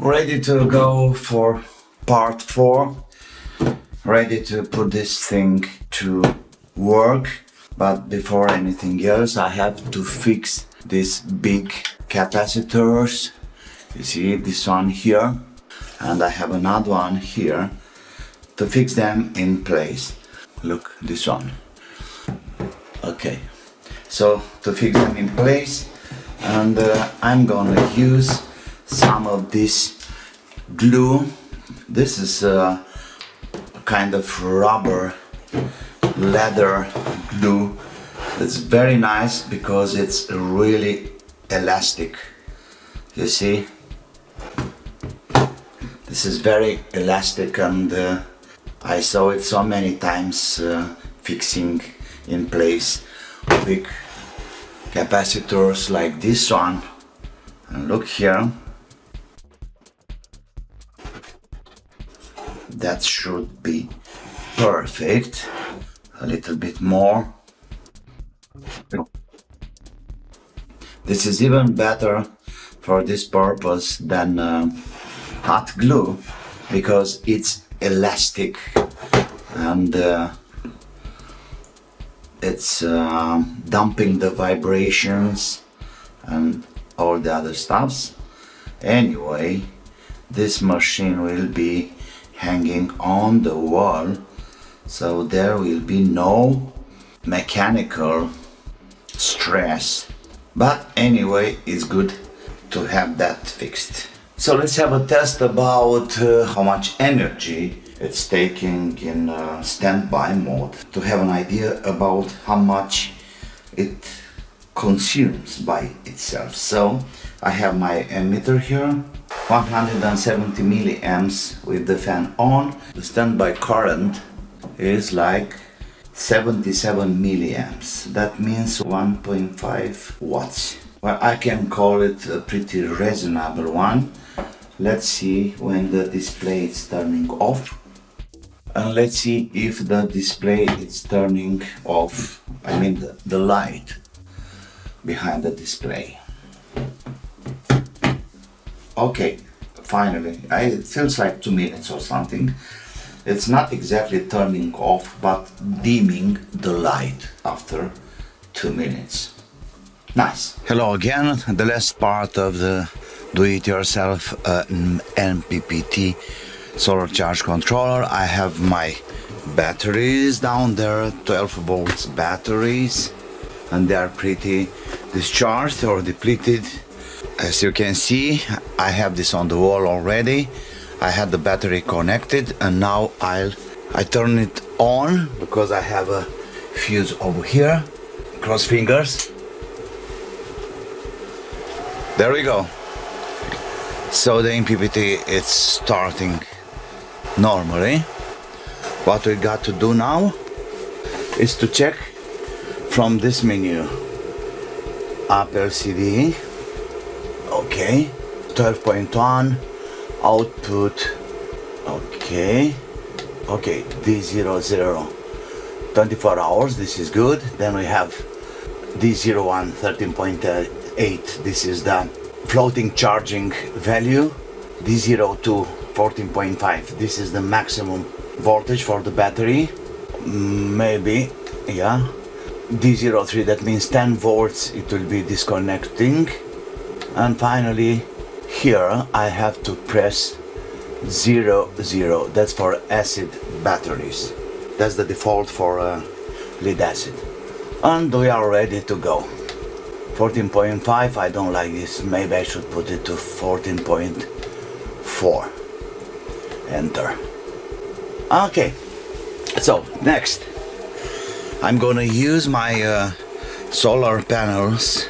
ready to go for part four. Ready to put this thing to work. But before anything else, I have to fix these big capacitors. You see this one here, and I have another one here to fix them in place. Look, this one. Okay, so to fix them in place, and uh, I'm gonna use some of this glue. This is a kind of rubber leather glue. It's very nice because it's really elastic. You see? This is very elastic and uh, I saw it so many times uh, fixing in place big capacitors like this one. And look here. That should be perfect. A little bit more. This is even better for this purpose than uh, hot glue because it's elastic and uh, it's uh, dumping the vibrations and all the other stuffs anyway this machine will be hanging on the wall. So there will be no mechanical stress. But anyway it's good to have that fixed. So let's have a test about uh, how much energy it's taking in uh, standby mode to have an idea about how much it consumes by itself. So I have my ammeter here, 170 milliamps with the fan on. The standby current is like 77 milliamps. That means 1.5 watts. Well, I can call it a pretty reasonable one. Let's see when the display is turning off and let's see if the display is turning off I mean the, the light behind the display okay finally. I, it feels like two minutes or something. It's not exactly turning off but dimming the light after two minutes. Nice. Hello again. The last part of the do-it-yourself uh, MPPT solar charge controller. I have my batteries down there, 12 volts batteries, and they are pretty discharged or depleted. As you can see, I have this on the wall already. I had the battery connected and now I'll I turn it on because I have a fuse over here. Cross fingers. There we go. So the MPPT is starting normally what we got to do now is to check from this menu up LCD okay. 12.1 output. Okay. Okay. D00 24 hours. This is good. Then we have D01 13.8 this is the floating charging value. D02 14.5 this is the maximum voltage for the battery. Maybe yeah. D03 that means 10 volts it will be disconnecting and finally here I have to press 0 0 that's for acid batteries. That's the default for uh, lead acid. And we are ready to go. 14.5 I don't like this. Maybe I should put it to 14.4 enter. Okay. So next. I'm gonna use my uh, solar panels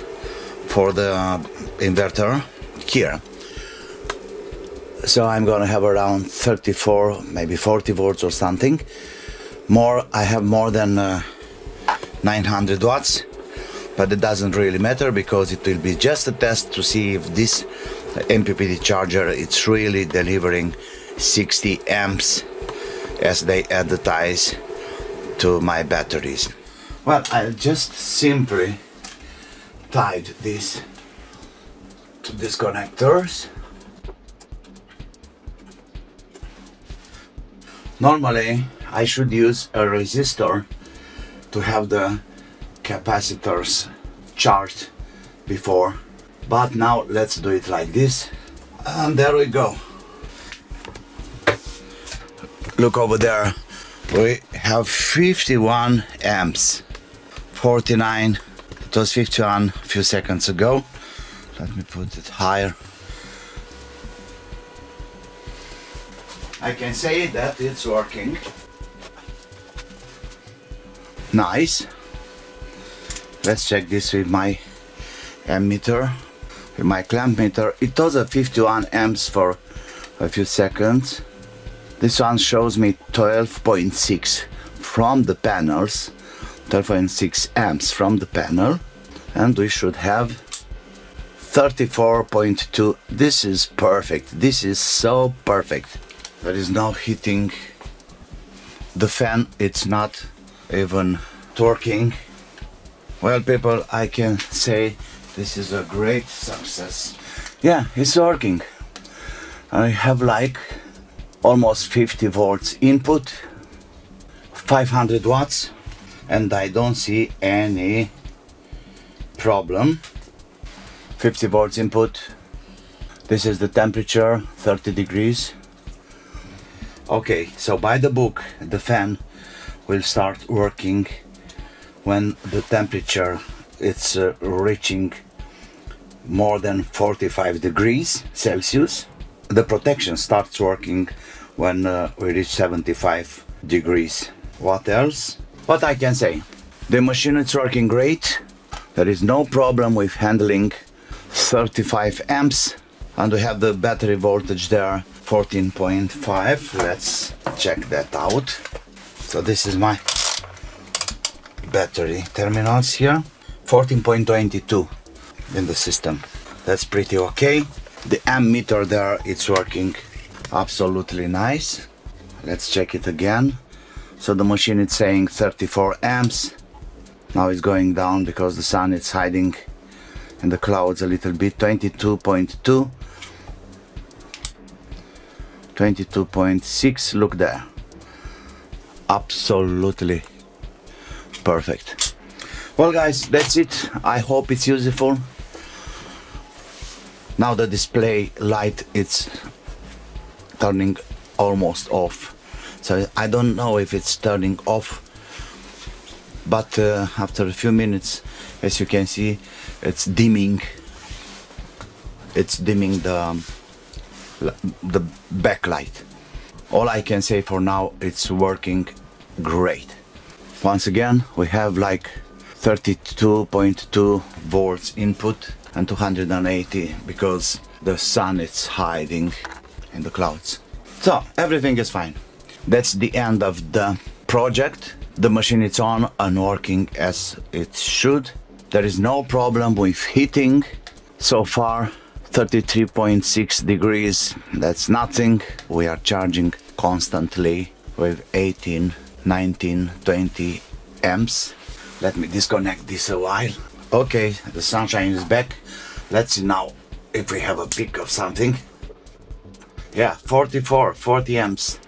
for the uh, inverter here so I'm gonna have around 34 maybe 40 volts or something more I have more than uh, 900 watts but it doesn't really matter because it will be just a test to see if this MPPT charger it's really delivering 60 amps as they advertise to my batteries. Well, I just simply tied this disconnectors. Normally I should use a resistor to have the capacitors charged before but now let's do it like this. And there we go. Look over there. We have 51 amps. 49 it was 51 a few seconds ago let me put it higher. I can say that it's working. Nice. Let's check this with my ammeter. With my clamp meter. It was a 51 amps for a few seconds. This one shows me 12.6 from the panels. 12.6 amps from the panel. And we should have 34.2 this is perfect. This is so perfect. There is no heating the fan. It's not even working well people I can say this is a great success. Yeah it's working. I have like almost 50 volts input 500 watts and I don't see any problem 50 volts input this is the temperature 30 degrees okay so by the book the fan will start working when the temperature it's uh, reaching more than 45 degrees Celsius the protection starts working when uh, we reach 75 degrees. What else? What I can say? The machine is working great. There is no problem with handling 35 amps and we have the battery voltage there 14.5 let's check that out. So this is my battery terminals here 14.22 in the system. That's pretty okay. The ammeter there it's working absolutely nice. Let's check it again. So the machine is saying 34 amps. Now it's going down because the sun is hiding in the clouds a little bit. 22.2 22.6 look there. Absolutely perfect. Well guys that's it. I hope it's useful. Now the display light it's turning almost off. So I don't know if it's turning off but uh, after a few minutes as you can see it's dimming it's dimming the the backlight all I can say for now it's working great once again we have like 32.2 volts input and 280 because the sun is hiding in the clouds. So everything is fine. That's the end of the project. The machine is on and working as it should. There is no problem with heating. So far 33.6 degrees, that's nothing. We are charging constantly with 18, 19, 20 amps. Let me disconnect this a while. Okay, the sunshine is back. Let's see now if we have a peak of something. Yeah, 44, 40 amps.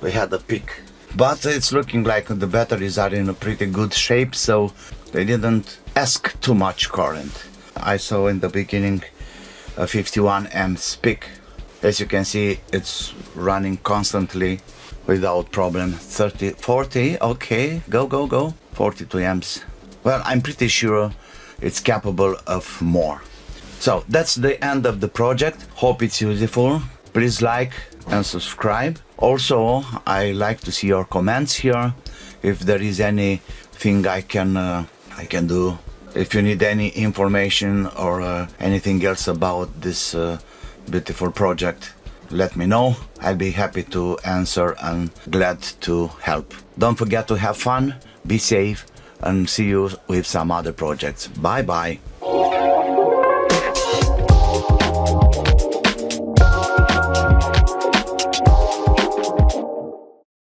We had a peak. But it's looking like the batteries are in a pretty good shape, so they didn't ask too much current. I saw in the beginning a 51 amps peak. As you can see, it's running constantly without problem. 30, 40, okay, go, go, go. 42 amps. Well, I'm pretty sure it's capable of more. So that's the end of the project. Hope it's useful. Please like and subscribe. Also, I like to see your comments here. If there is anything I can uh, I can do. If you need any information or uh, anything else about this uh, beautiful project, let me know. I'll be happy to answer and glad to help. Don't forget to have fun, be safe, and see you with some other projects. Bye bye.